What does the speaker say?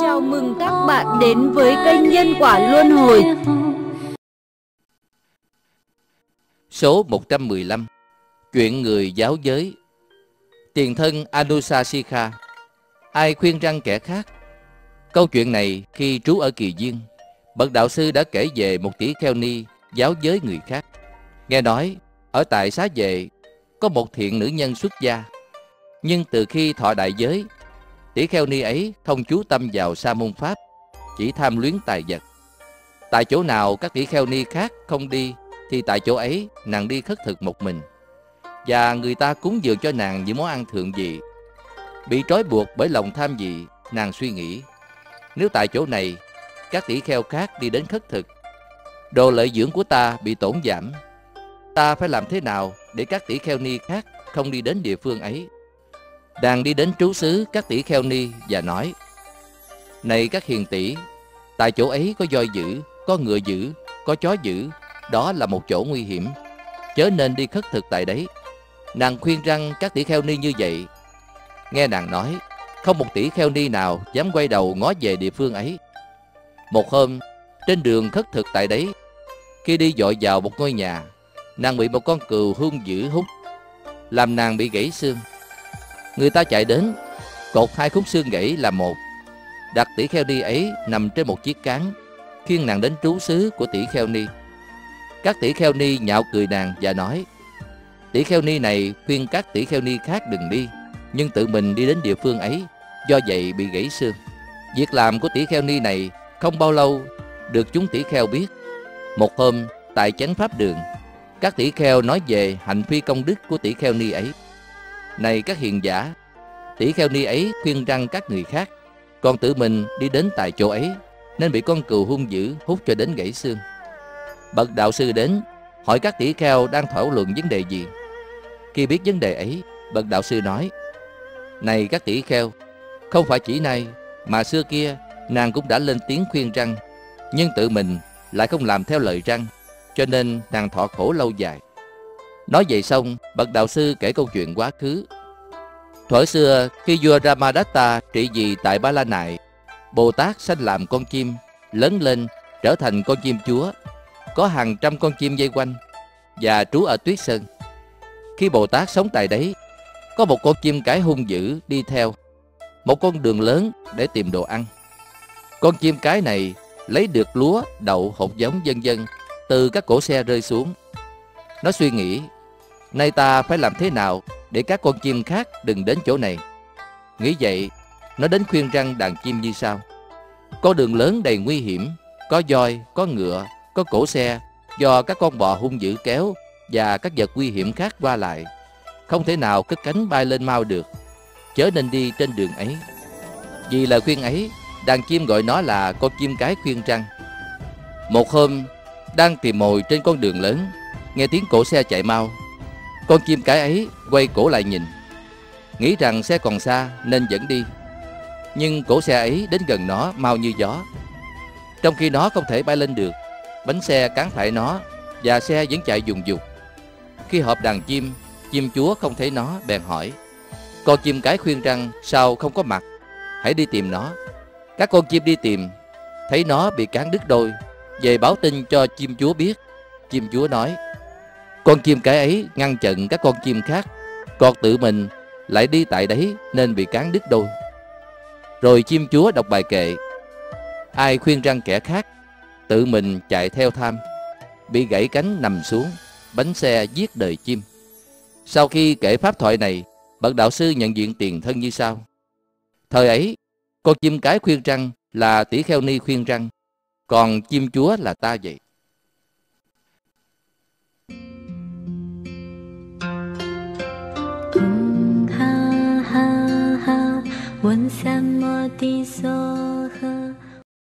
Chào mừng các bạn đến với kênh Nhân Quả Luân Hồi. Số 115 Chuyện người giáo giới. Tiền thân Anusasika Ai khuyên răng kẻ khác? Câu chuyện này khi trú ở Kỳ Duyên, Bậc đạo sư đã kể về một tỷ kheo ni giáo giới người khác. Nghe nói, ở tại xá vệ có một thiện nữ nhân xuất gia. Nhưng từ khi thọ đại giới, tỷ kheo ni ấy không chú tâm vào sa môn pháp, Chỉ tham luyến tài vật. Tại chỗ nào các tỷ kheo ni khác không đi, Thì tại chỗ ấy nàng đi khất thực một mình. Và người ta cúng dường cho nàng những món ăn thượng vị. Bị trói buộc bởi lòng tham vị Nàng suy nghĩ, Nếu tại chỗ này, Các tỷ kheo khác đi đến khất thực, Đồ lợi dưỡng của ta bị tổn giảm, Ta phải làm thế nào để các tỷ kheo ni khác không đi đến địa phương ấy? Đang đi đến trú xứ các tỷ kheo ni và nói Này các hiền tỷ Tại chỗ ấy có voi dữ, có ngựa dữ, có chó dữ Đó là một chỗ nguy hiểm. Chớ nên đi khất thực tại đấy. Nàng khuyên rằng các tỷ kheo ni như vậy. Nghe nàng nói Không một tỷ kheo ni nào dám quay đầu ngó về địa phương ấy. Một hôm Trên đường khất thực tại đấy Khi đi dội vào một ngôi nhà Nàng bị một con cừu hung dữ hút Làm nàng bị gãy xương. Người ta chạy đến, Cột hai khúc xương gãy là một. Đặt tỷ kheo ni ấy nằm trên một chiếc cán Khiêng nàng đến trú xứ của tỷ kheo ni. Các tỷ kheo ni nhạo cười nàng và nói, Tỷ kheo ni này khuyên các tỷ kheo ni khác đừng đi, Nhưng tự mình đi đến địa phương ấy, Do vậy bị gãy xương. Việc làm của tỷ kheo ni này Không bao lâu được chúng tỷ kheo biết. Một hôm, tại chánh pháp đường, Các tỷ kheo nói về hành phi công đức của tỷ kheo ni ấy này các hiền giả, tỷ kheo ni ấy khuyên răng các người khác, còn tự mình đi đến tại chỗ ấy, nên bị con cừu hung dữ hút cho đến gãy xương. Bậc đạo sư đến, hỏi các tỷ kheo đang thảo luận vấn đề gì. Khi biết vấn đề ấy, bậc đạo sư nói, Này các tỷ kheo, không phải chỉ nay, mà xưa kia nàng cũng đã lên tiếng khuyên răng, nhưng tự mình lại không làm theo lời răng, cho nên nàng thọ khổ lâu dài. Nói vậy xong, bậc đạo sư kể câu chuyện quá khứ. Thuở xưa, khi vua Ramadatta trị vì tại Ba La Nại, Bồ Tát sanh làm con chim, lớn lên trở thành con chim chúa, có hàng trăm con chim dây quanh và trú ở tuyết sơn. Khi Bồ Tát sống tại đấy, có một con chim cái hung dữ đi theo, một con đường lớn để tìm đồ ăn. Con chim cái này lấy được lúa, đậu, hột giống vân vân từ các cổ xe rơi xuống. Nó suy nghĩ Nay ta phải làm thế nào để các con chim khác đừng đến chỗ này. Nghĩ vậy, nó đến khuyên răng đàn chim như sau. Có đường lớn đầy nguy hiểm, có voi, có ngựa, có cổ xe, do các con bò hung dữ kéo và các vật nguy hiểm khác qua lại. Không thể nào cất cánh bay lên mau được, chớ nên đi trên đường ấy. Vì lời khuyên ấy, đàn chim gọi nó là con chim cái khuyên răng. Một hôm, đang tìm mồi trên con đường lớn, nghe tiếng cổ xe chạy mau, con chim cái ấy quay cổ lại nhìn. Nghĩ rằng xe còn xa nên dẫn đi. Nhưng cổ xe ấy đến gần nó mau như gió. Trong khi nó không thể bay lên được, Bánh xe cán phải nó Và xe vẫn chạy dùng dục. Khi họp đàn chim Chim chúa không thấy nó bèn hỏi, Con chim cái khuyên rằng sao không có mặt? Hãy đi tìm nó. Các con chim đi tìm, Thấy nó bị cán đứt đôi, Về báo tin cho chim chúa biết. Chim chúa nói con chim cái ấy ngăn chặn các con chim khác, còn tự mình lại đi tại đấy nên bị cán đứt đôi. Rồi chim chúa đọc bài kệ, ai khuyên răng kẻ khác, tự mình chạy theo tham, bị gãy cánh nằm xuống, bánh xe giết đời chim. Sau khi kể pháp thoại này, bậc đạo sư nhận diện tiền thân như sau. Thời ấy, con chim cái khuyên răng là tỷ kheo ni khuyên răng, còn chim chúa là ta vậy. 问什么的所